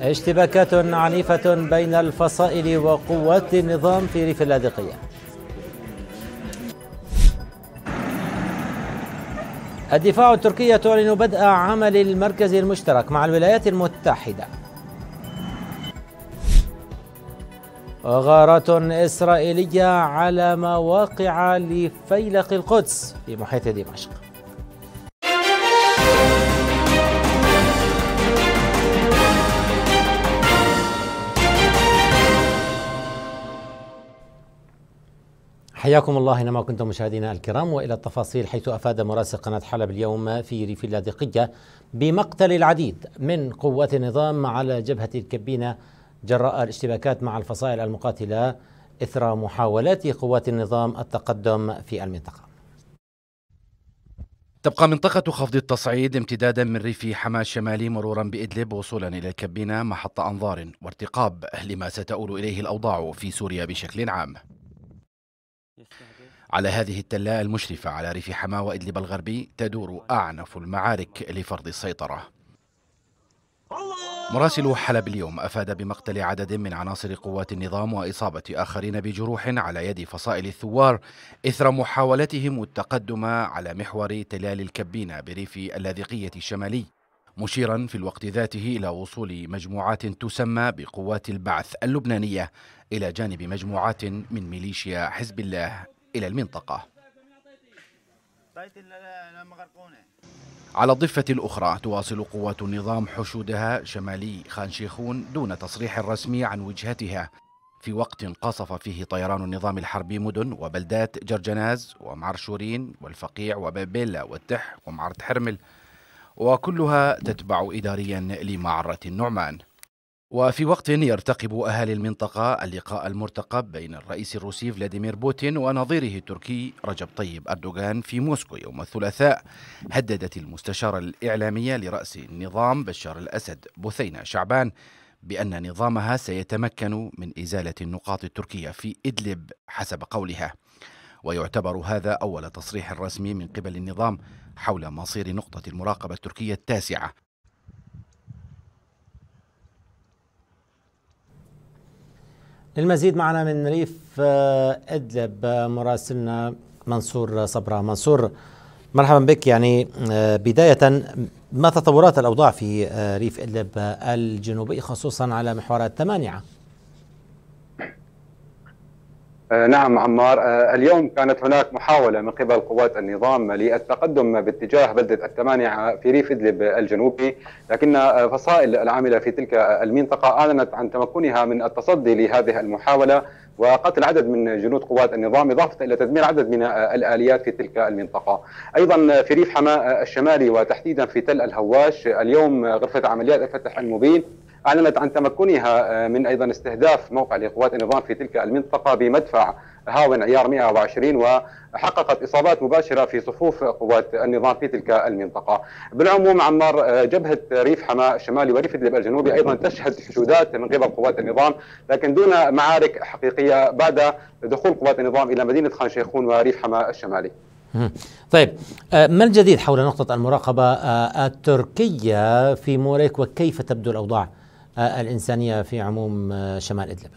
اشتباكات عنيفة بين الفصائل وقوات النظام في ريف اللاذقية. الدفاع التركي تعلن بدء عمل المركز المشترك مع الولايات المتحدة. غارات إسرائيلية على مواقع لفيلق القدس في محيط دمشق. حياكم الله اينما كنتم مشاهدينا الكرام وإلى التفاصيل حيث أفاد مراسل قناة حلب اليوم في ريف اللاذقيه بمقتل العديد من قوات النظام على جبهة الكبينة جراء الاشتباكات مع الفصائل المقاتلة إثر محاولات قوات النظام التقدم في المنطقة. تبقى منطقة خفض التصعيد امتدادا من ريف حماة الشمالي مرورا بإدلب وصولا إلى الكبينة محط أنظار وارتقاب لما ستؤول إليه الأوضاع في سوريا بشكل عام على هذه التلاء المشرفة على ريف حماة وإدلب الغربي تدور أعنف المعارك لفرض السيطرة. مراسل حلب اليوم أفاد بمقتل عدد من عناصر قوات النظام وإصابة آخرين بجروح على يد فصائل الثوار إثر محاولتهم التقدم على محور تلال الكبينة بريف اللاذقية الشمالي. مشيرا في الوقت ذاته إلى وصول مجموعات تسمى بقوات البعث اللبنانية إلى جانب مجموعات من ميليشيا حزب الله إلى المنطقة. على الضفة الأخرى تواصل قوات النظام حشودها شمالي خان شيخون دون تصريح رسمي عن وجهتها. في وقت قصف فيه طيران النظام الحربي مدن وبلدات جرجناز ومعرشورين والفقيع وبابيلا والتح ومعرة حرمل وكلها تتبع إداريا لمعرة النعمان. وفي وقت يرتقب أهالي المنطقة اللقاء المرتقب بين الرئيس الروسي فلاديمير بوتين ونظيره التركي رجب طيب أردوغان في موسكو يوم الثلاثاء هددت المستشارة الإعلامية لرأس النظام بشار الأسد بثينة شعبان بأن نظامها سيتمكن من إزالة النقاط التركية في إدلب حسب قولها. ويعتبر هذا أول تصريح رسمي من قبل النظام حول مصير نقطة المراقبة التركية التاسعة. للمزيد معنا من ريف آه، أدلب آه، مراسلنا منصور صبرا. منصور مرحبا بك. يعني آه، بداية ما تطورات الأوضاع في ريف إدلب الجنوبي خصوصا على محور الثمانية؟ نعم عمار. آه، اليوم كانت هناك محاولة من قبل قوات النظام للتقدم باتجاه بلدة التمانعة في ريف إدلب الجنوبي لكن آه، فصائل العاملة في تلك المنطقة أعلنت عن تمكنها من التصدي لهذه المحاولة. وقتل عدد من جنود قوات النظام إضافة إلى تدمير عدد من الآليات في تلك المنطقة. أيضا في ريف حماة الشمالي وتحديدا في تل الهواش اليوم غرفة عمليات الفتح المبين أعلنت عن تمكنها من أيضا استهداف موقع لقوات النظام في تلك المنطقة بمدفع هاون عيار 120 وحققت إصابات مباشرة في صفوف قوات النظام في تلك المنطقة. بالعموم عمار جبهة ريف حماة الشمالي وريف ادلب الجنوبي أيضا تشهد حشودات من قبل قوات النظام لكن دون معارك حقيقية بعد دخول قوات النظام إلى مدينة خان شيخون وريف حماة الشمالي. طيب ما الجديد حول نقطة المراقبة التركية في موريك وكيف تبدو الأوضاع الإنسانية في عموم شمال إدلب؟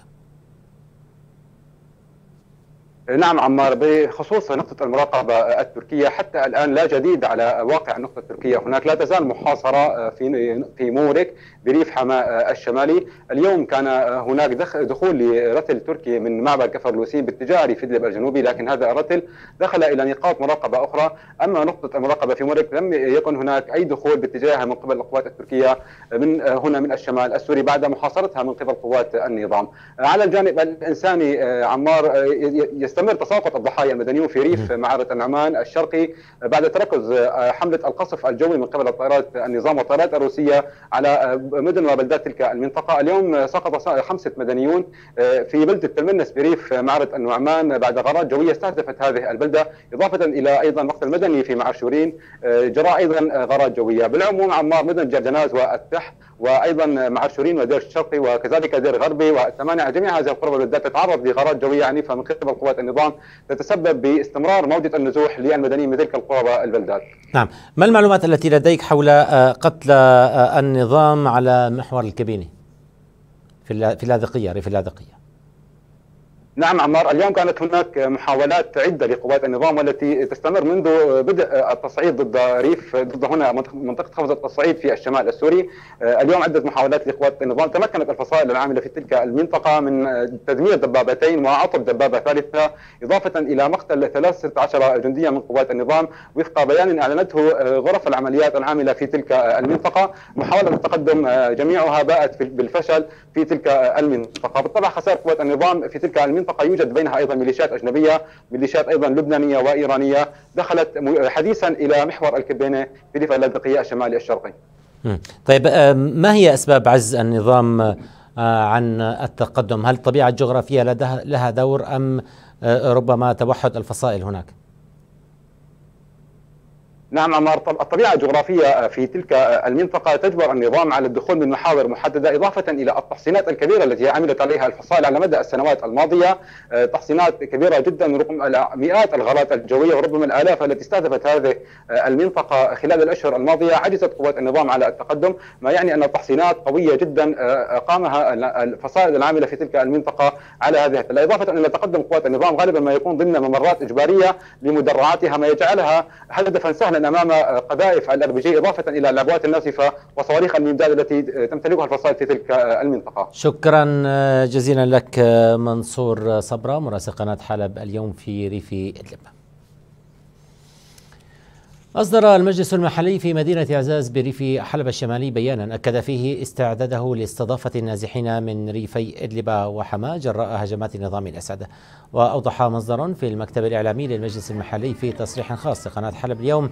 نعم عمار بخصوص نقطة المراقبة التركية حتى الآن لا جديد على واقع النقطة التركية. هناك لا تزال محاصرة في في مورك بريف حماة الشمالي. اليوم كان هناك دخول لرتل تركي من معبر كفر لوسين باتجاه ريف إدلب الجنوبي لكن هذا الرتل دخل إلى نقاط مراقبة أخرى. أما نقطة المراقبة في مورك لم يكن هناك أي دخول باتجاهها من قبل القوات التركية من هنا من الشمال السوري بعد محاصرتها من قبل قوات النظام. على الجانب الإنساني عمار يستمر تساقط الضحايا المدنيون في ريف معرة النعمان الشرقي بعد تركز حملة القصف الجوي من قبل الطائرات النظام والطائرات الروسية على مدن وبلدات تلك المنطقة. اليوم سقط خمسة مدنيون في بلدة تلمنس بريف معرة النعمان بعد غارات جوية استهدفت هذه البلدة. إضافة إلى أيضا مقتل مدني في معرشورين جراء أيضا غارات جوية. بالعموم عمار مدن جرجناز والتح وأيضا معرشورين ودير الشرقي وكذلك دير غربي والثمانيه جميع هذه القرى والبلدات تتعرض لغارات جوية عنيفة من قبل قوات النظام تتسبب باستمرار موجة النزوح للمدنيين من تلك القرى والبلدات نعم. ما المعلومات التي لديك حول آه، قتل آه، النظام على محور الكبيني؟ في اللاذقية ريف اللاذقية. نعم عمار اليوم كانت هناك محاولات عدة لقوات النظام والتي تستمر منذ بدء التصعيد ضد ريف ضد هنا منطقة خفض التصعيد في الشمال السوري. اليوم عدة محاولات لقوات النظام. تمكنت الفصائل العاملة في تلك المنطقة من تدمير دبابتين وعطب دبابة ثالثة إضافة إلى مقتل 13 جنديا من قوات النظام. وفق بيان أعلنته غرف العمليات العاملة في تلك المنطقة محاولة التقدم جميعها باءت بالفشل في تلك المنطقة. بالطبع خسائر قوات النظام في تلك المنطقة المنطقة يوجد بينها أيضا ميليشيات أجنبية ميليشيات أيضا لبنانية وإيرانية دخلت حديثا إلى محور الكبينة في اللاذقية الشمالي الشرقي. طيب آه، ما هي أسباب عجز النظام آه، عن التقدم؟ هل الطبيعة الجغرافية لها دور أم آه، ربما توحد الفصائل هناك؟ نعم عمار. الطبيعة الجغرافية في تلك المنطقة تجبر النظام على الدخول من محاور محددة إضافة إلى التحصينات الكبيرة التي عملت عليها الفصائل على مدى السنوات الماضية. آه، تحصينات كبيرة جدا رغم مئات الغارات الجوية وربما الآلاف التي استهدفت هذه آه، المنطقة خلال الأشهر الماضية. عجزت قوات النظام على التقدم ما يعني أن التحصينات قوية جدا آه، أقامتها الفصائل العاملة في تلك المنطقة على هذه التلة إضافة إلى تقدم قوات النظام غالبا ما يكون ضمن ممرات إجبارية لمدرعاتها ما يجعلها هدفا سهلا أمام قذائف الار جي إضافة إلى العبوات الناسفه وصواريخ الم د التي تمتلكها الفصائل في تلك المنطقة. شكرا جزيلا لك منصور صبرا مراسل قناة حلب اليوم في ريف إدلب. أصدر المجلس المحلي في مدينة عزاز بريف حلب الشمالي بيانا أكد فيه استعداده لاستضافة النازحين من ريفي إدلب وحماة جراء هجمات نظام الأسد. وأوضح مصدر في المكتب الإعلامي للمجلس المحلي في تصريح خاص لقناة حلب اليوم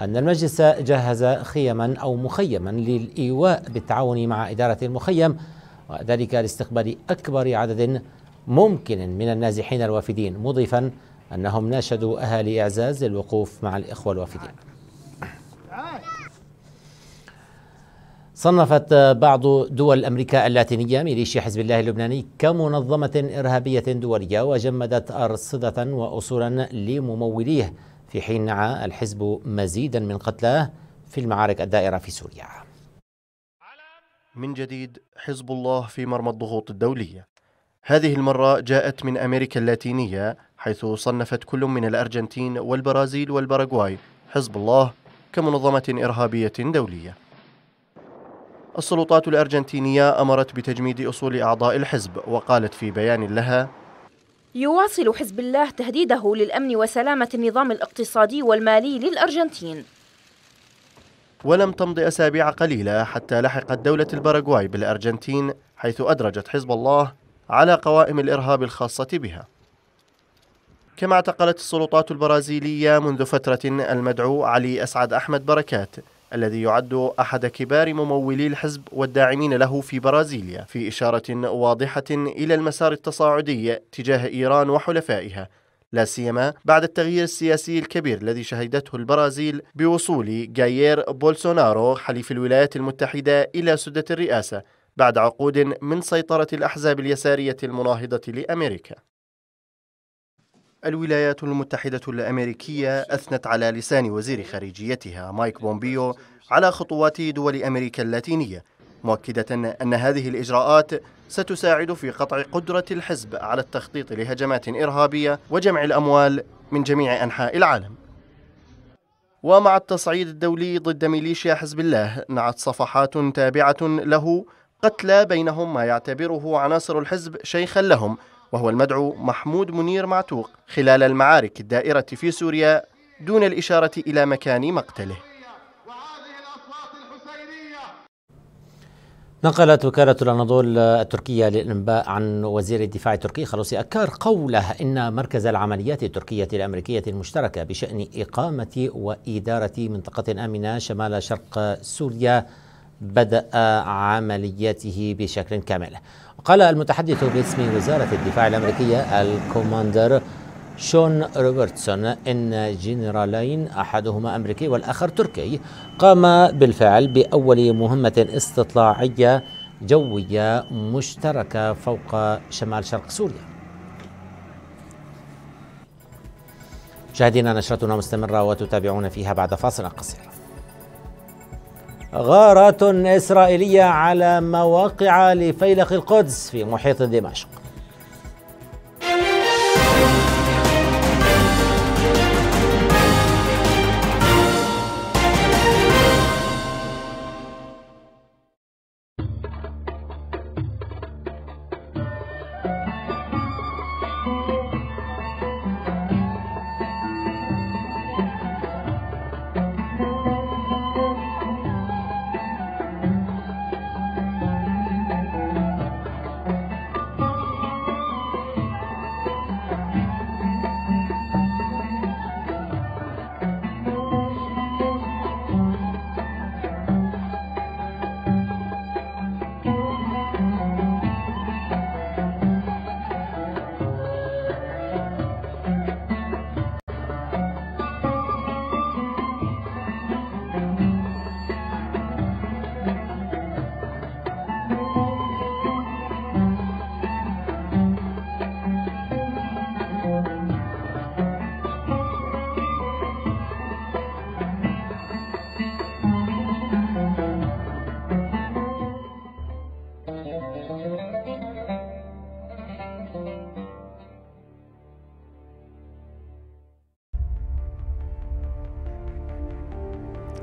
أن المجلس جهز خيما أو مخيما للإيواء بالتعاون مع إدارة المخيم وذلك لاستقبال أكبر عدد ممكن من النازحين الوافدين مضيفا أنهم ناشدوا أهالي إعزاز للوقوف مع الإخوة الوافدين. صنفت بعض دول أمريكا اللاتينية ميليشيا حزب الله اللبناني كمنظمة إرهابية دولية وجمدت أرصدة وأصولا لمموليه في حين نعى الحزب مزيدا من قتلاه في المعارك الدائرة في سوريا. من جديد حزب الله في مرمى الضغوط الدولية. هذه المرة جاءت من أمريكا اللاتينية حيث صنفت كل من الأرجنتين والبرازيل والباراغواي. حزب الله كمنظمة إرهابية دولية. السلطات الأرجنتينية أمرت بتجميد أصول أعضاء الحزب وقالت في بيان لها يواصل حزب الله تهديده للأمن وسلامة النظام الاقتصادي والمالي للأرجنتين. ولم تمض أسابيع قليلة حتى لحقت دولة الباراغواي بالأرجنتين حيث أدرجت حزب الله على قوائم الإرهاب الخاصة بها. كما اعتقلت السلطات البرازيلية منذ فترة المدعو علي أسعد أحمد بركات الذي يعد أحد كبار ممولي الحزب والداعمين له في برازيليا في إشارة واضحة إلى المسار التصاعدي تجاه إيران وحلفائها لا سيما بعد التغيير السياسي الكبير الذي شهدته البرازيل بوصول جايير بولسونارو حليف الولايات المتحدة إلى سدة الرئاسة. بعد عقود من سيطرة الأحزاب اليسارية المناهضة لأمريكا. الولايات المتحدة الأمريكية أثنت على لسان وزير خارجيتها مايك بومبيو على خطوات دول أمريكا اللاتينية مؤكدة أن هذه الإجراءات ستساعد في قطع قدرة الحزب على التخطيط لهجمات إرهابية وجمع الأموال من جميع أنحاء العالم. ومع التصعيد الدولي ضد ميليشيا حزب الله نعت صفحات تابعة له قتلى بينهم ما يعتبره عناصر الحزب شيخا لهم وهو المدعو محمود منير معتوق خلال المعارك الدائرة في سوريا دون الإشارة إلى مكان مقتله. نقلت وكالة الأناضول التركية للإنباء عن وزير الدفاع التركي خلوصي أكار قوله إن مركز العمليات التركية الأمريكية المشتركة بشأن إقامة وإدارة منطقة آمنة شمال شرق سوريا بدأ عملياته بشكل كامل. قال المتحدث باسم وزارة الدفاع الأمريكية الكوماندر شون روبرتسون إن جنرالين أحدهما أمريكي والآخر تركي قام بالفعل بأول مهمة استطلاعية جوية مشتركة فوق شمال شرق سوريا. مشاهدينا نشرتنا مستمرة وتتابعون فيها بعد فاصل قصير. غارات إسرائيلية على مواقع لفيلق القدس في محيط دمشق.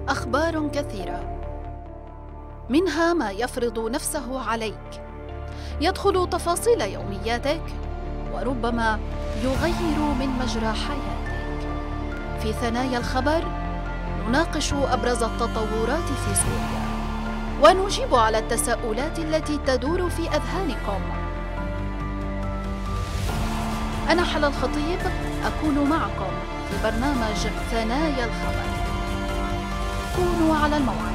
أخبار كثيرة. منها ما يفرض نفسه عليك. يدخل تفاصيل يومياتك وربما يغير من مجرى حياتك. في ثنايا الخبر نناقش أبرز التطورات في سوريا. ونجيب على التساؤلات التي تدور في أذهانكم. أنا حلا الخطيب أكون معكم في برنامج ثنايا الخبر. على الموعد.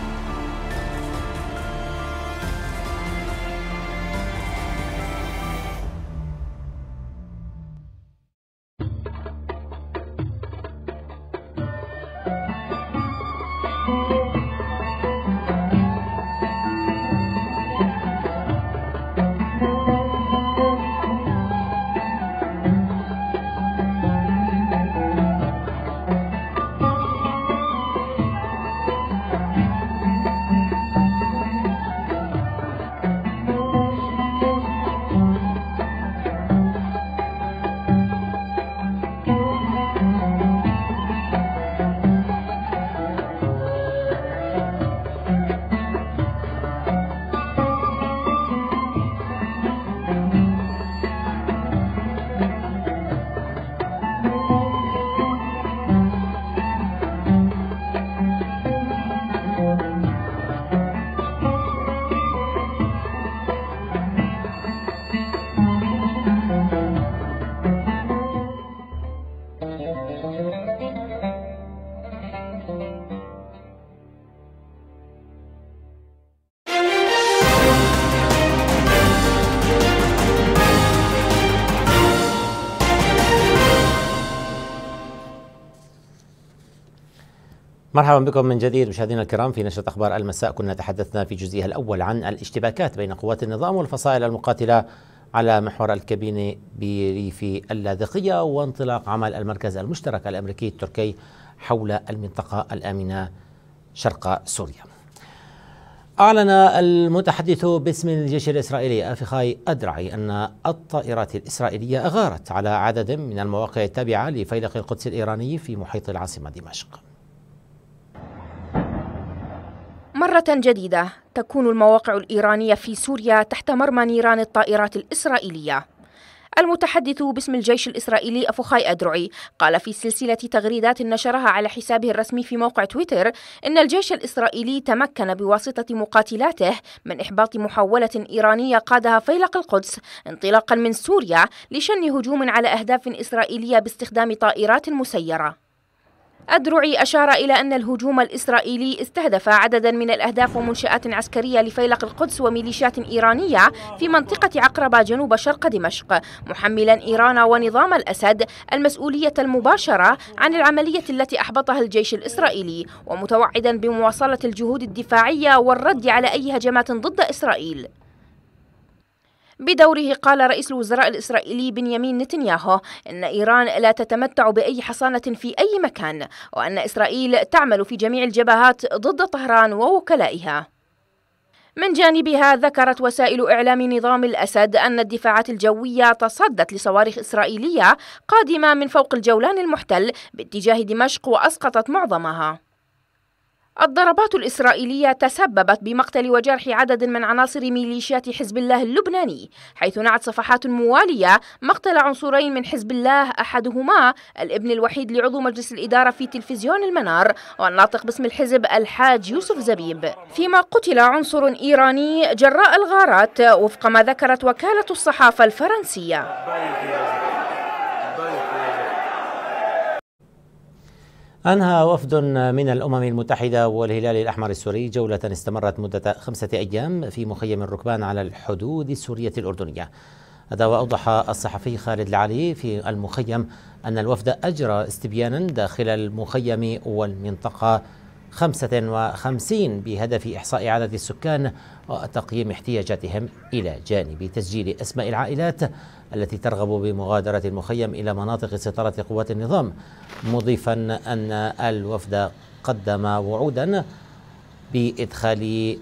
مرحبا بكم من جديد مشاهدينا الكرام في نشرة أخبار المساء. كنا تحدثنا في جزئها الأول عن الاشتباكات بين قوات النظام والفصائل المقاتلة على محور الكابينة بريف اللاذقية وانطلاق عمل المركز المشترك الأمريكي التركي حول المنطقة الآمنة شرق سوريا. أعلن المتحدث باسم الجيش الإسرائيلي أفخاي أدرعي أن الطائرات الإسرائيلية أغارت على عدد من المواقع التابعة لفيلق القدس الإيراني في محيط العاصمة دمشق. مرة جديدة تكون المواقع الإيرانية في سوريا تحت مرمى نيران الطائرات الإسرائيلية. المتحدث باسم الجيش الإسرائيلي أفوخاي أدرعي قال في سلسلة تغريدات نشرها على حسابه الرسمي في موقع تويتر إن الجيش الإسرائيلي تمكن بواسطة مقاتلاته من إحباط محاولة إيرانية قادها فيلق القدس انطلاقا من سوريا لشن هجوم على أهداف إسرائيلية باستخدام طائرات مسيرة. أدرعي أشار إلى أن الهجوم الإسرائيلي استهدف عددا من الأهداف ومنشآت عسكرية لفيلق القدس وميليشيات إيرانية في منطقة عقربة جنوب شرق دمشق محملا إيران ونظام الأسد المسؤولية المباشرة عن العملية التي أحبطها الجيش الإسرائيلي ومتوعدا بمواصلة الجهود الدفاعية والرد على أي هجمات ضد إسرائيل. بدوره قال رئيس الوزراء الإسرائيلي بنيامين نتنياهو إن إيران لا تتمتع بأي حصانة في أي مكان وأن إسرائيل تعمل في جميع الجبهات ضد طهران ووكلائها. من جانبها ذكرت وسائل إعلام نظام الأسد أن الدفاعات الجوية تصدت لصواريخ إسرائيلية قادمة من فوق الجولان المحتل باتجاه دمشق وأسقطت معظمها. الضربات الإسرائيلية تسببت بمقتل وجرح عدد من عناصر ميليشيات حزب الله اللبناني حيث نعت صفحات موالية مقتل عنصرين من حزب الله أحدهما الابن الوحيد لعضو مجلس الإدارة في تلفزيون المنار والناطق باسم الحزب الحاج يوسف زبيب. فيما قتل عنصر إيراني جراء الغارات وفق ما ذكرت وكالة الصحافة الفرنسية. أنهى وفد من الأمم المتحدة والهلال الأحمر السوري جولة استمرت مدة خمسة أيام في مخيم الركبان على الحدود السورية الأردنية. هذا وأوضح الصحفي خالد العلي في المخيم أن الوفد أجرى استبيانا داخل المخيم والمنطقة 55 بهدف إحصاء عدد السكان وتقييم احتياجاتهم إلى جانب تسجيل أسماء العائلات التي ترغب بمغادرة المخيم إلى مناطق سيطرة قوات النظام مضيفا أن الوفد قدم وعودا بإدخال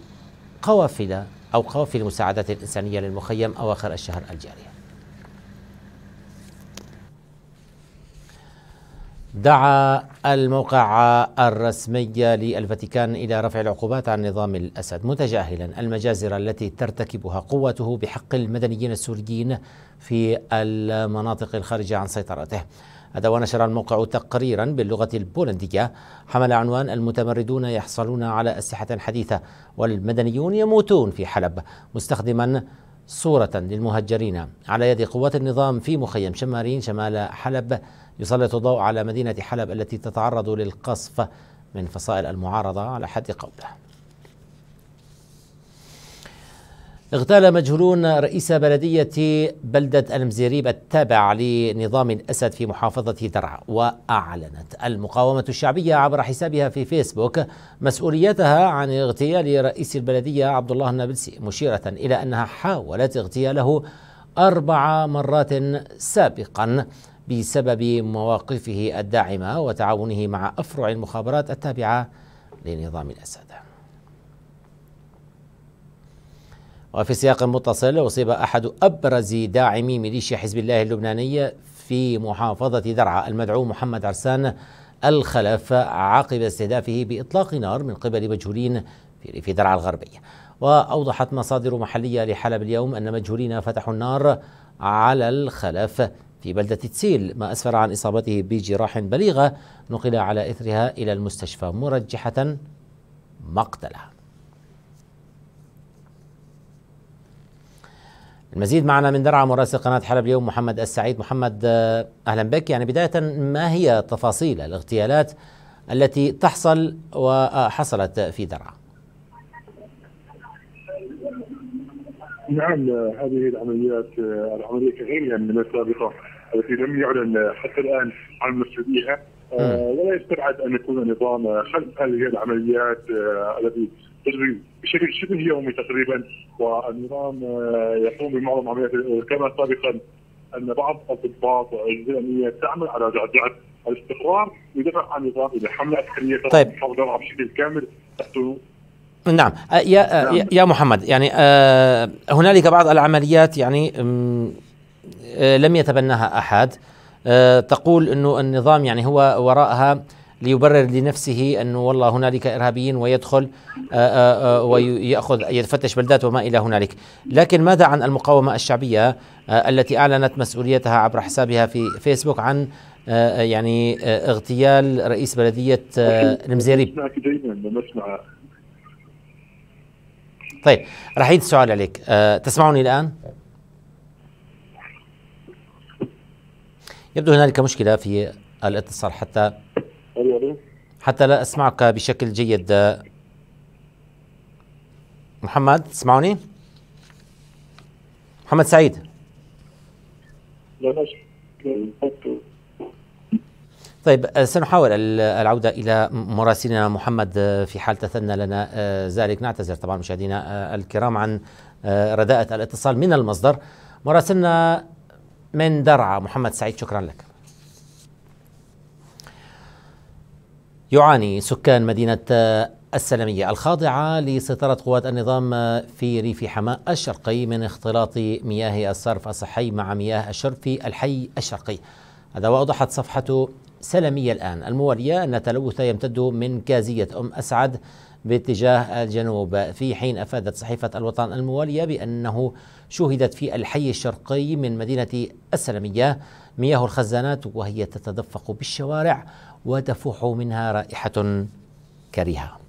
قوافل أو قوافل مساعدات إنسانية للمخيم أواخر الشهر الجاري. دعا الموقع الرسمي للفاتيكان إلى رفع العقوبات عن نظام الأسد. متجاهلا المجازر التي ترتكبها قوته بحق المدنيين السوريين في المناطق الخارجة عن سيطرته. هذا ونشر الموقع تقريرا باللغة البولندية. حمل عنوان المتمردون يحصلون على أسلحة حديثة والمدنيون يموتون في حلب مستخدما صورة للمهجرين. على يد قوات النظام في مخيم شمارين شمال حلب يسلط الضوء على مدينة حلب التي تتعرض للقصف من فصائل المعارضة على حد قوله. اغتال مجهولون رئيس بلدية بلدة المزيريب التابع لنظام الأسد في محافظة درعا وأعلنت المقاومة الشعبية عبر حسابها في فيسبوك مسؤوليتها عن اغتيال رئيس البلدية عبد الله النابلسي مشيرة إلى أنها حاولت اغتياله أربع مرات سابقا. بسبب مواقفه الداعمة وتعاونه مع أفرع المخابرات التابعة لنظام الأسد. وفي سياق متصل أصيب أحد أبرز داعمي ميليشيا حزب الله اللبناني في محافظة درعا المدعو محمد عرسان الخلف عقب استهدافه بإطلاق نار من قبل مجهولين في ريف درعا الغربي. وأوضحت مصادر محلية لحلب اليوم أن مجهولين فتحوا النار على الخلف في بلدة تسيل. ما أسفر عن إصابته بجراح بليغة نقل على إثرها إلى المستشفى مرجحة مقتله المزيد معنا من درعا مراسل قناة حلب اليوم محمد السعيد. محمد أهلا بك. يعني بداية ما هي تفاصيل الاغتيالات التي تحصل وحصلت في درعا؟ نعم هذه العمليات العملية كغيرها من السابقة. التي لم يعلن حتى الآن عن مسؤوليها آه، ولا يستبعد أن يكون النظام خلف هذه العمليات آه، التي تجري بشكل شبه يومي تقريبا. والنظام آه، يقوم بمعظم عمليات كما سابقا أن بعض الضباط والاجهزه الامنيه تعمل على زعزعه الاستقرار ودفع عن النظام إلى حملة عسكرية طيب. بشكل كامل تحت نعم. يا نعم. يا محمد يعني هنالك بعض العمليات يعني لم يتبناها أحد آه، تقول إنه النظام يعني هو وراءها ليبرر لنفسه أنه والله هنالك إرهابيين ويدخل آه، ويأخذ يفتش بلدات وما إلى هنالك، لكن ماذا عن المقاومة الشعبية التي أعلنت مسؤوليتها عبر حسابها في فيسبوك عن يعني اغتيال رئيس بلدية المزيريب؟ طيب راح يعيد السؤال عليك تسمعني الآن؟ يبدو هنالك مشكلة في الاتصال حتى حتى لا أسمعك بشكل جيد. محمد تسمعني؟ محمد سعيد. طيب آه، سنحاول العودة إلى مراسلنا محمد آه، في حال تثنى لنا آه، ذلك. نعتذر طبعا مشاهدينا الكرام عن رداءة الاتصال من المصدر. مراسلنا من درعا. محمد سعيد شكرا لك. يعاني سكان مدينة السلمية. الخاضعة لسيطرة قوات النظام في ريف حماة الشرقي من اختلاط مياه الصرف الصحي مع مياه الشرب في الحي الشرقي. هذا وأوضحت صفحة سلمية الآن. الموالية أن التلوث يمتد من كازية أم أسعد باتجاه الجنوب. في حين أفادت صحيفة الوطن الموالية بأنه شهدت في الحي الشرقي من مدينة السلمية مياه الخزانات وهي تتدفق بالشوارع وتفوح منها رائحة كريهة.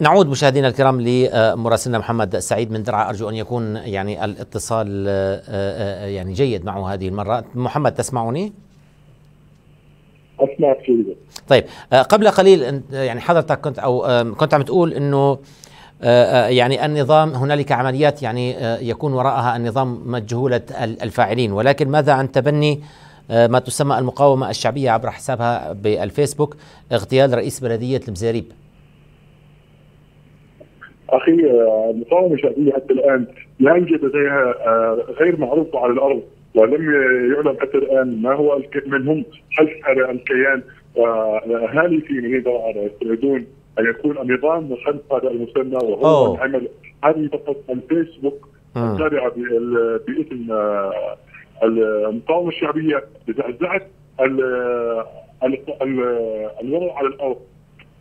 نعود مشاهدينا الكرام لمراسلنا محمد سعيد من درعا. أرجو أن يكون يعني الاتصال آه، آه، يعني جيد معه هذه المرة. محمد تسمعني؟ اسمعك جيدا طيب آه، قبل قليل يعني حضرتك كنت أو كنت عم تقول إنه يعني النظام هنالك عمليات يعني يكون وراءها النظام مجهولة الفاعلين ولكن ماذا عن تبني ما تسمى المقاومة الشعبية عبر حسابها بالفيسبوك اغتيال رئيس بلدية المزاريب؟ أخي المقاومة الشعبية حتى الآن لا يوجد لديها آه، غير معروفة على الأرض. ولم يعلم حتى الان ما هو من هم هذا الكيان. والاهالي في مدينه درعا يستعدون أن يكون النظام خلف هذا المسمى وهو من عمل هذه فقط الفيسبوك التابعه باسم آه، المقاومة الشعبية لزعزعة الوضع على الأرض.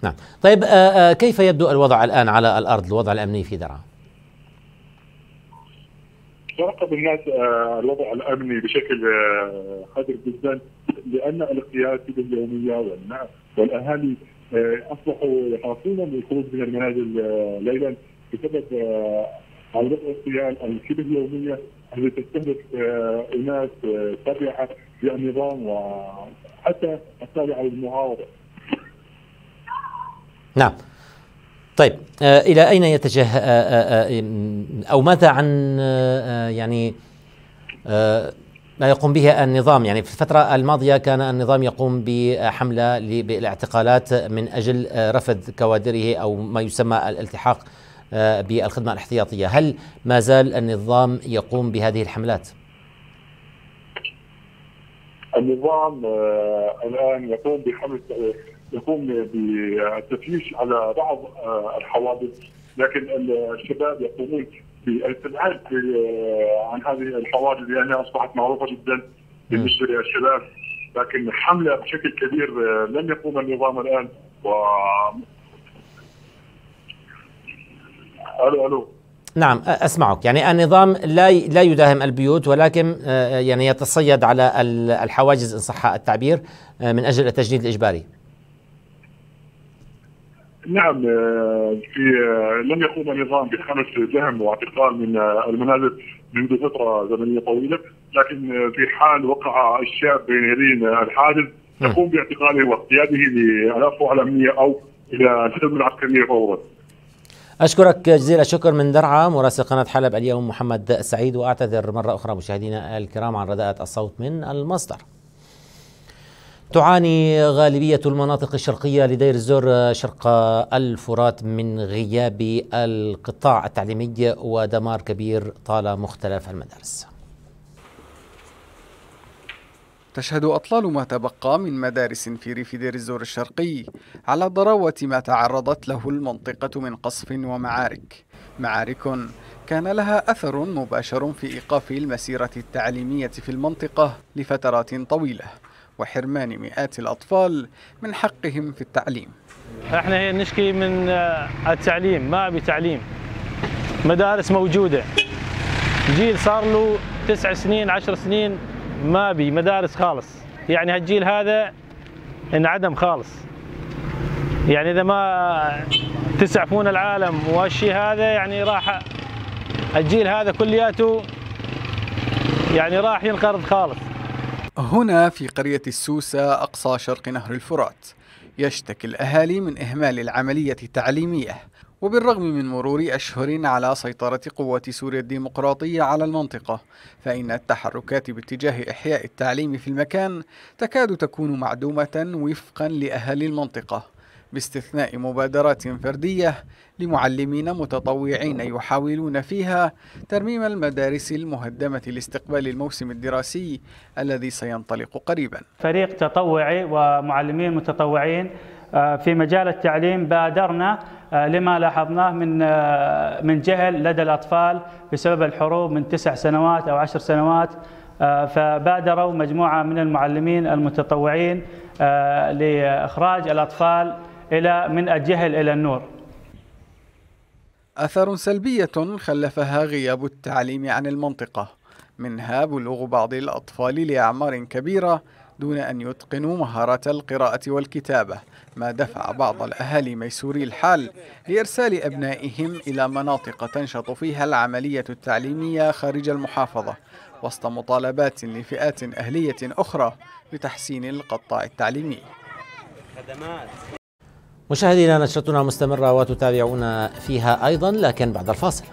نعم. طيب آه، آه، كيف يبدو الوضع الآن على الأرض الوضع الأمني في درعا؟ ترقب الناس آه، الوضع الأمني بشكل خطر جدا لأن الاغتيالات اليوميه والأهالي أصبحوا يخافون من الخروج من المنازل ليلا بسبب الاغتيال الشبه اليوميه التي تستهدف أناس تابعه للنظام وحتى التابعه للمعارضه نعم. طيب آه إلى أين يتجه آه آه, أو ماذا عن يعني ما يقوم به النظام يعني في الفترة الماضية كان النظام يقوم بحملة بالاعتقالات من أجل رفض كوادره أو ما يسمى الالتحاق بالخدمة الاحتياطية هل ما زال النظام يقوم بهذه الحملات؟ النظام الآن يقوم بحملة يقوم بالتفتيش على بعض آه، الحوادث. لكن الشباب يقومون بالابتعاد آه، عن هذه الحوادث لأنها أصبحت معروفة جدا بالنسبة للشباب. لكن حملة بشكل كبير آه، لم يقوم النظام الآن. و ألو ألو. نعم أسمعك. يعني النظام لا لا يداهم البيوت ولكن يعني يتصيد على الحواجز إن صح التعبير من أجل التجنيد الإجباري. نعم في لم يقوم النظام بخمس دهم واعتقال من المنازل منذ فترة زمنية طويلة لكن في حال وقع الشاب بين يدين الحادث يقوم باعتقاله واقتياده للافوع الامنيه أو إلى الخدمة العسكرية فورا. أشكرك جزيل الشكر من درعا مراسل قناة حلب اليوم محمد سعيد وأعتذر مرة أخرى مشاهدينا الكرام عن رداءة الصوت من المصدر. تعاني غالبية المناطق الشرقية لدير الزور شرق الفرات من غياب القطاع التعليمي ودمار كبير طال مختلف المدارس تشهد أطلال ما تبقى من مدارس في ريف دير الزور الشرقي على ضراوة ما تعرضت له المنطقة من قصف ومعارك. معارك كان لها أثر مباشر في إيقاف المسيرة التعليمية في المنطقة لفترات طويلة وحرمان مئات الأطفال من حقهم في التعليم. إحنا نشكي من التعليم ما أبي تعليم. مدارس موجودة. جيل صار له تسع سنين عشر سنين ما بي مدارس خالص. يعني هالجيل هذا انعدم خالص. يعني إذا ما تسعفون العالم والشيء هذا يعني راح الجيل هذا كلياته يعني راح ينقرض خالص. هنا في قرية السوسة أقصى شرق نهر الفرات يشتكي الأهالي من إهمال العملية التعليمية. وبالرغم من مرور أشهر على سيطرة قوة سوريا الديمقراطية على المنطقة فإن التحركات باتجاه إحياء التعليم في المكان تكاد تكون معدومة وفقا لأهالي المنطقة باستثناء مبادرات فردية لمعلمين متطوعين يحاولون فيها ترميم المدارس المهدمة لاستقبال الموسم الدراسي الذي سينطلق قريبا. فريق تطوعي ومعلمين متطوعين في مجال التعليم بادرنا آه، لما لاحظناه من آه، من جهل لدى الأطفال بسبب الحروب من تسع سنوات أو عشر سنوات فبادروا مجموعة من المعلمين المتطوعين لإخراج الأطفال إلى من الجهل إلى النور. اثر سلبية خلفها غياب التعليم عن المنطقة منها بلوغ بعض الأطفال لأعمار كبيرة دون أن يتقنوا مهارات القراءة والكتابة ما دفع بعض الأهالي ميسوري الحال لإرسال أبنائهم إلى مناطق تنشط فيها العملية التعليمية خارج المحافظة وسط مطالبات لفئات أهلية أخرى بتحسين القطاع التعليمي. مشاهدينا نشرتنا مستمرة وتتابعون فيها أيضا لكن بعد الفاصل.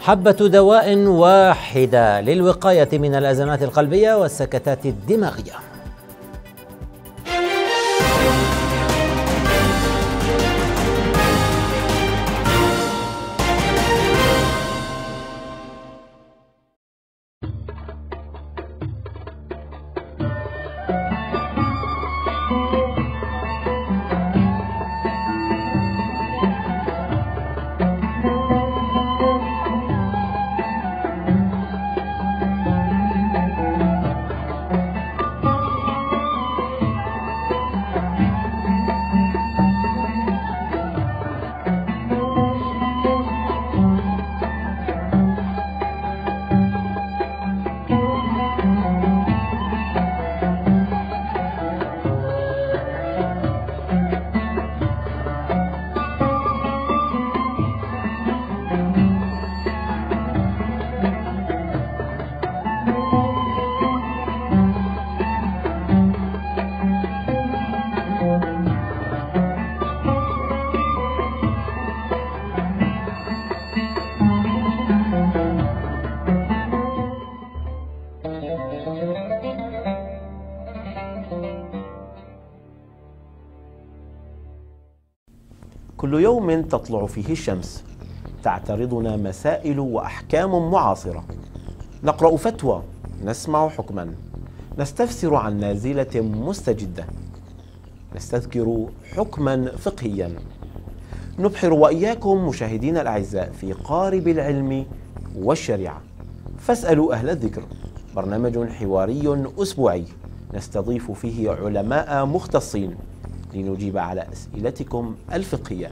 حبة دواء واحدة للوقاية من الأزمات القلبية والسكتات الدماغية. يوم تطلع فيه الشمس. تعترضنا مسائل وأحكام معاصرة. نقرأ فتوى نسمع حكما. نستفسر عن نازلة مستجدة. نستذكر حكما فقهيا. نبحر وإياكم مشاهدينا الأعزاء في قارب العلم والشريعة. فاسألوا أهل الذكر. برنامج حواري أسبوعي. نستضيف فيه علماء مختصين. لنجيب على أسئلتكم الفقهية.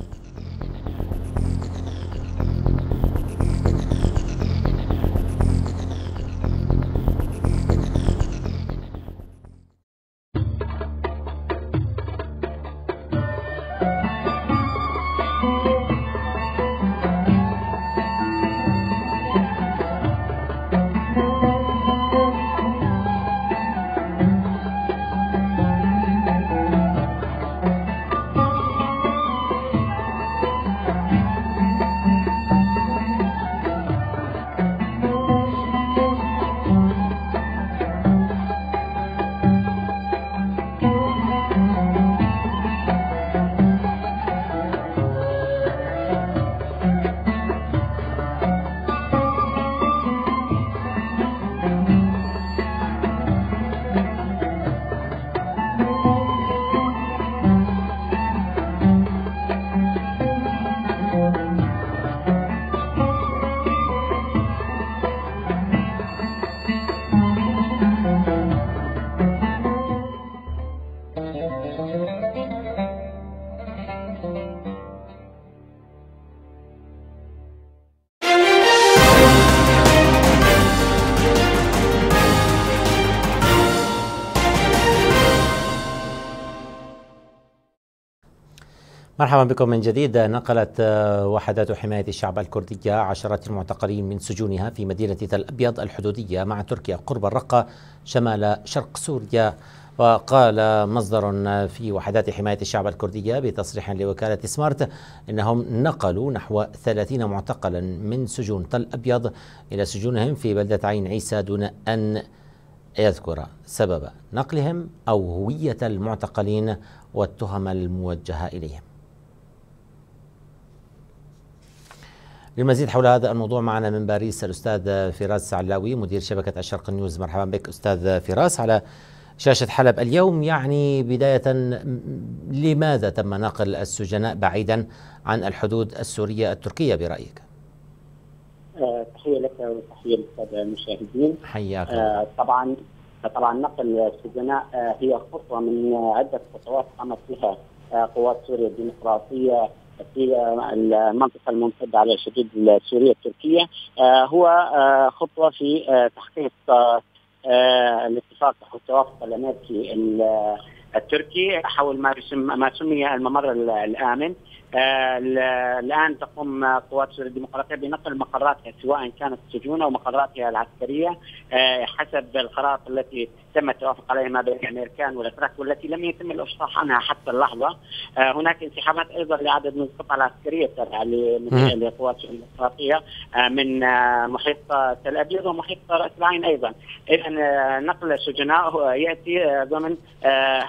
مرحبا بكم من جديد. نقلت آه، وحدات حماية الشعب الكردية عشرات المعتقلين من سجونها في مدينة تل أبيض الحدودية مع تركيا قرب الرقة شمال شرق سوريا. وقال مصدر في وحدات حماية الشعب الكردية بتصريح لوكالة سمارت إنهم نقلوا نحو 30 معتقلا من سجون تل أبيض إلى سجونهم في بلدة عين عيسى دون أن يذكر سبب نقلهم أو هوية المعتقلين والتهم الموجهة إليهم. للمزيد حول هذا الموضوع معنا من باريس الأستاذ فراس سعلاوي مدير شبكة الشرق نيوز مرحبا بك أستاذ فراس على شاشة حلب اليوم. يعني بداية لماذا تم نقل السجناء بعيدا عن الحدود السورية التركية برأيك؟ آه، تحية لك وتحية للسادة المشاهدين. حياك آه طبعا طبعا نقل السجناء آه هي خطوة من عدة خطوات قامت بها قوات سوريا الديمقراطية في المنطقة الممتدة على الحدود السوريه التركية. آه، هو آه، خطوة في آه، تحقيق الاتفاق أو التوافق الأمريكي التركي حول ما ما سمي الممر الآمن. الآن تقوم قوات سوريا الديمقراطية بنقل مقراتها سواء كانت سجون أو مقراتها العسكرية آه، حسب الخرائط التي تم التوافق عليها ما بين الأمريكان والأتراك والتي لم يتم الافصاح عنها حتى اللحظة. آه، هناك انسحابات أيضا لعدد من القطع العسكرية التابعه لقوات سوريا الديمقراطية من محيط تل أبيض ومحيط رأس العين أيضا. اذا نقل السجناء يأتي ضمن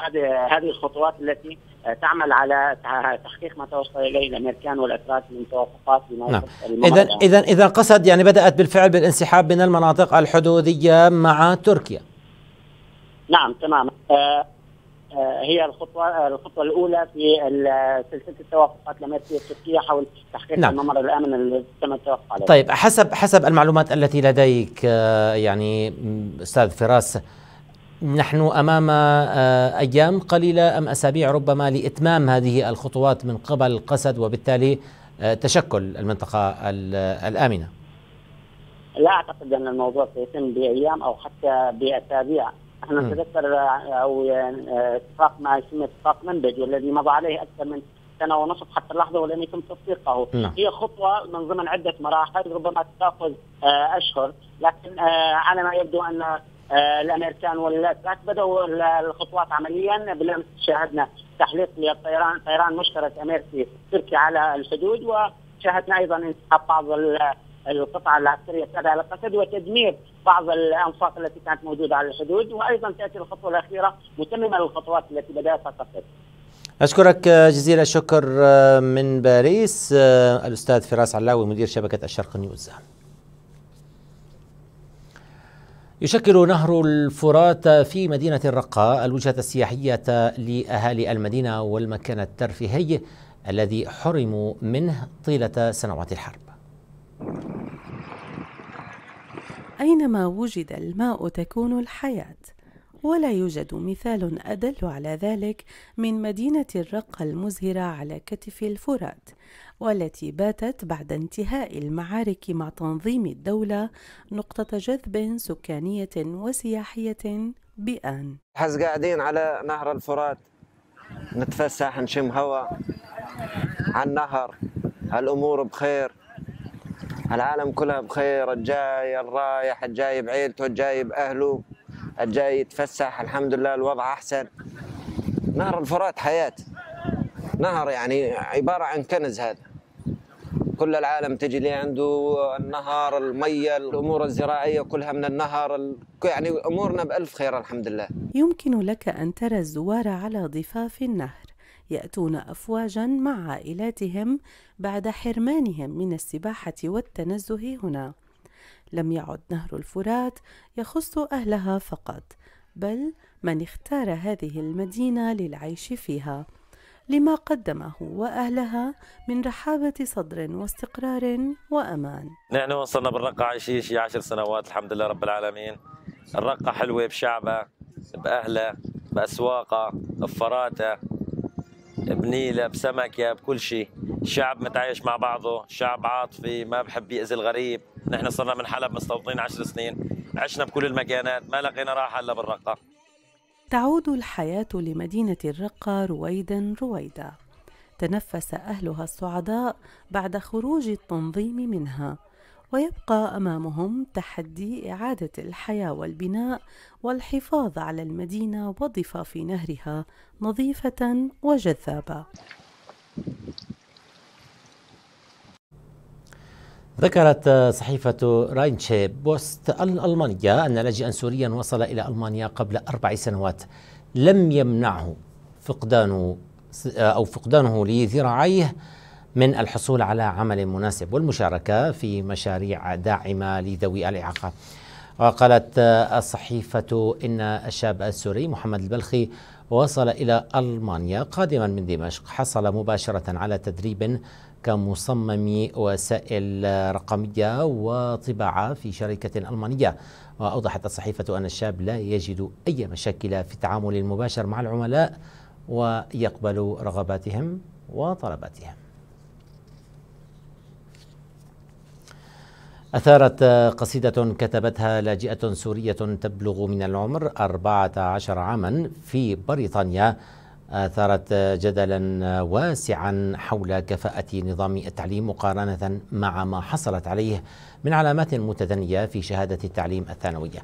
هذه هذه الخطوات التي تعمل على تحقيق ما توصل إليه الامريكان والأتراك من توافقات نعم. اذا اذا إذا قصد يعني بدأت بالفعل بالانسحاب من المناطق الحدودية مع تركيا نعم تماما آه آه هي الخطوة الخطوة الأولى في سلسلة التوافقات الامريكيه التركيه حول تحقيق نعم. الممر الأمن الذي تم التوافق عليه. طيب حسب حسب المعلومات التي لديك آه يعني أستاذ فراس نحن أمام آه، أيام قليلة أم أسابيع ربما لإتمام هذه الخطوات من قبل قسد وبالتالي آه، تشكل المنطقة الآمنة. لا أعتقد أن الموضوع سيتم بأيام أو حتى بأسابيع، إحنا نتذكر آه، أو اتفاق ما يسمى اتفاق منبج والذي مضى عليه أكثر من سنة ونصف حتى اللحظة ولم يتم تطبيقه، نعم. هي خطوة من ضمن عدة مراحل ربما تأخذ أشهر، لكن على ما يبدو أن الأمريكان والاتراك بدأوا الخطوات عمليا بالامس شاهدنا تحليق للطيران طيران مشترك أمريكي تركي على الحدود وشاهدنا أيضا انسحاب بعض القطع العسكرية التابعه للقسد وتدمير بعض الأنفاق التي كانت موجودة على الحدود وأيضا تأتي الخطوة الأخيرة متممة للخطوات التي بداتها قسد. أشكرك جزيل الشكر من باريس الأستاذ فراس علاوي مدير شبكة الشرق نيوز يشكل نهر الفرات في مدينة الرقة الوجهة السياحية لأهالي المدينة والمكان الترفيهي الذي حرموا منه طيلة سنوات الحرب. أينما وجد الماء تكون الحياة، ولا يوجد مثال أدل على ذلك من مدينة الرقة المزهرة على كتف الفرات، والتي باتت بعد انتهاء المعارك مع تنظيم الدولة نقطة جذب سكانية وسياحية بآن. حز قاعدين على نهر الفرات نتفسح نشم هواء على النهر الأمور بخير. العالم كلها بخير الجاي الرايح الجاي بعيلته الجاي بأهله الجاي يتفسح. الحمد لله الوضع أحسن. نهر الفرات حياة. نهر يعني عبارة عن كنز هذا. كل العالم تجي لي عنده النهر المية الأمور الزراعية كلها من النهر يعني أمورنا بألف خير الحمد لله. يمكن لك أن ترى الزوار على ضفاف النهر. يأتون أفواجا مع عائلاتهم بعد حرمانهم من السباحة والتنزه هنا. لم يعد نهر الفرات يخص أهلها فقط بل من اختار هذه المدينة للعيش فيها. لما قدمه وأهلها من رحابة صدر واستقرار وأمان. نحن وصلنا بالرقة عايشين شي عشر سنوات الحمد لله رب العالمين. الرقة حلوة بشعبها بأهلها بأسواقها بفراتها بنيلة بسمكة بكل شيء. الشعب متعايش مع بعضه شعب عاطفي ما بحب يأذي الغريب. نحن صرنا من حلب مستوطنين عشر سنين عشنا بكل المكانات ما لقينا راحة إلا بالرقة تعود الحياة لمدينة الرقة رويدا رويدا. تنفس أهلها السعداء بعد خروج التنظيم منها ويبقى أمامهم تحدي إعادة الحياة والبناء والحفاظ على المدينة وضفاف نهرها نظيفة وجذابة. ذكرت صحيفة راينشي بوست الألمانية أن لاجئا سوريا وصل إلى ألمانيا قبل أربع سنوات. لم يمنعه فقدان أو فقدانه لذراعيه من الحصول على عمل مناسب والمشاركة في مشاريع داعمة لذوي الإعاقة. وقالت الصحيفة إن الشاب السوري محمد البلخي وصل إلى ألمانيا قادما من دمشق. حصل مباشرة على تدريب كمصمم وسائل رقمية وطباعة في شركة ألمانية. وأوضحت الصحيفة أن الشاب لا يجد أي مشاكل في التعامل المباشر مع العملاء ويقبل رغباتهم وطلباتهم. أثارت قصيدة كتبتها لاجئة سورية تبلغ من العمر 14 عاما في بريطانيا أثارت جدلا واسعا حول كفاءة نظام التعليم مقارنة مع ما حصلت عليه من علامات متدنية في شهادة التعليم الثانوية.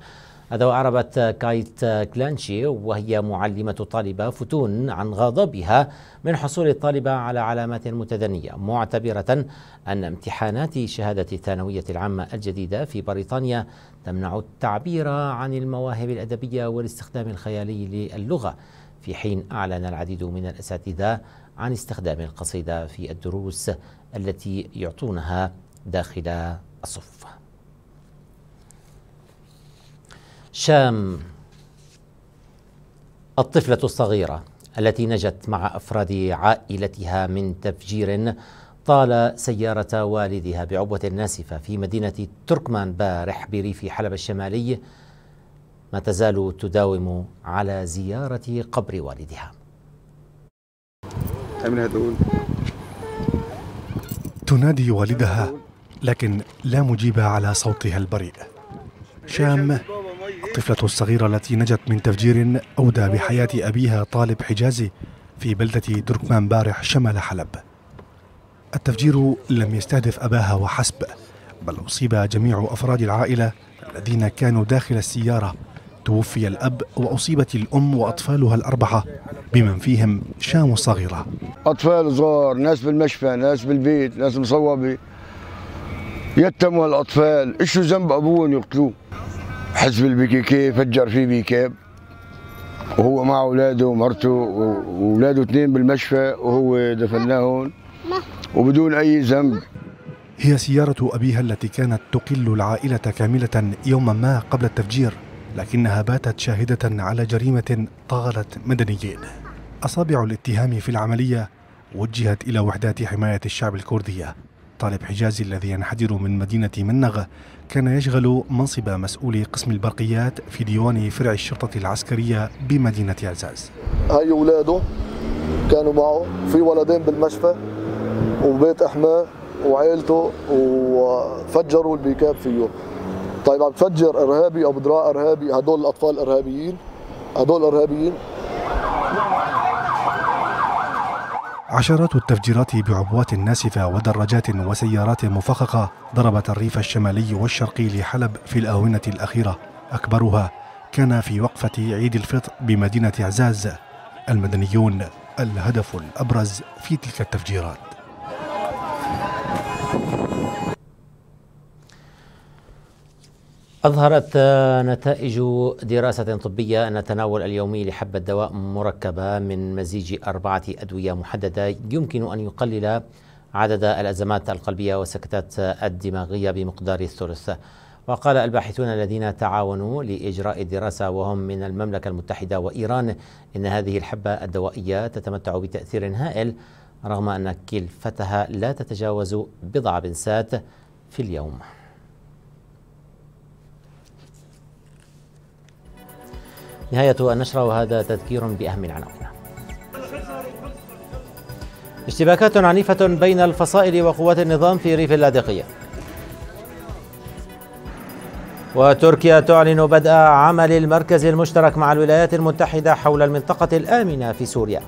هذا وأعربت كايت كلانشي وهي معلمة طالبة فتون عن غضبها من حصول الطالبة على علامات متدنية معتبرة أن امتحانات شهادة الثانوية العامة الجديدة في بريطانيا تمنع التعبير عن المواهب الأدبية والاستخدام الخيالي للغة. في حين أعلن العديد من الأساتذة عن استخدام القصيدة في الدروس التي يعطونها داخل الصف. شام الطفلة الصغيرة التي نجت مع أفراد عائلتها من تفجير طال سيارة والدها بعبوة ناسفة في مدينة تركمان بارح بريف حلب الشمالي ما تزال تداوم على زيارة قبر والدها. تنادي والدها لكن لا مجيب على صوتها البريء. شام الطفلة الصغيرة التي نجت من تفجير أودى بحياة أبيها طالب حجازي في بلدة تركمان بارح شمال حلب. التفجير لم يستهدف أباها وحسب بل أصيب جميع أفراد العائلة الذين كانوا داخل السيارة. توفي الأب وأصيبت الأم وأطفالها الأربعة بمن فيهم شام الصغيرة. أطفال صغار ناس بالمشفى ناس بالبيت ناس مصوبة. يتموا الأطفال. إيش ذنب أبوهم يقتلوه؟ حزب البي كي فجر فيه بيكاب وهو مع أولاده ومرته وأولاده اثنين بالمشفى وهو دفناهم وبدون أي ذنب. هي سيارة أبيها التي كانت تقل العائلة كاملة يوما ما قبل التفجير. لكنها باتت شاهدة على جريمة طالت مدنيين. أصابع الاتهام في العملية وجهت إلى وحدات حماية الشعب الكردية. طالب حجازي الذي ينحدر من مدينة منغ كان يشغل منصب مسؤول قسم البرقيات في ديوان فرع الشرطة العسكرية بمدينة عزاز هاي أولاده كانوا معه في ولدين بالمشفى وبيت أحماه وعائلته وفجروا البيكاب فيه. طيب عم تفجر إرهابي أو بدراء إرهابي هدول الأطفال إرهابيين. هدول إرهابيين. عشرات التفجيرات بعبوات ناسفة ودراجات وسيارات مفخخة ضربت الريف الشمالي والشرقي لحلب في الآونة الأخيرة. أكبرها كان في وقفة عيد الفطر بمدينة عزاز. المدنيون الهدف الأبرز في تلك التفجيرات. أظهرت نتائج دراسة طبية أن التناول اليومي لحبة دواء مركبة من مزيج أربعة أدوية محددة يمكن أن يقلل عدد الأزمات القلبية والسكتات الدماغية بمقدار الثلث. وقال الباحثون الذين تعاونوا لإجراء الدراسة وهم من المملكة المتحدة وإيران إن هذه الحبة الدوائية تتمتع بتأثير هائل رغم أن كلفتها لا تتجاوز بضع بنسات في اليوم. نهاية النشرة وهذا تذكير بأهم العناوين اشتباكات عنيفة بين الفصائل وقوات النظام في ريف اللاذقية. وتركيا تعلن بدء عمل المركز المشترك مع الولايات المتحدة حول المنطقة الآمنة في سوريا.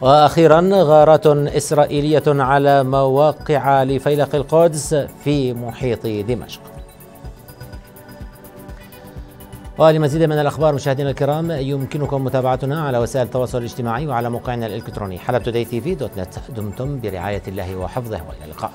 وأخيرا غارات إسرائيلية على مواقع لفيلق القدس في محيط دمشق. ولمزيد من الأخبار مشاهدينا الكرام يمكنكم متابعتنا على وسائل التواصل الاجتماعي وعلى موقعنا الإلكتروني حلب تي في دوت نت دمتم برعاية الله وحفظه وإلى اللقاء.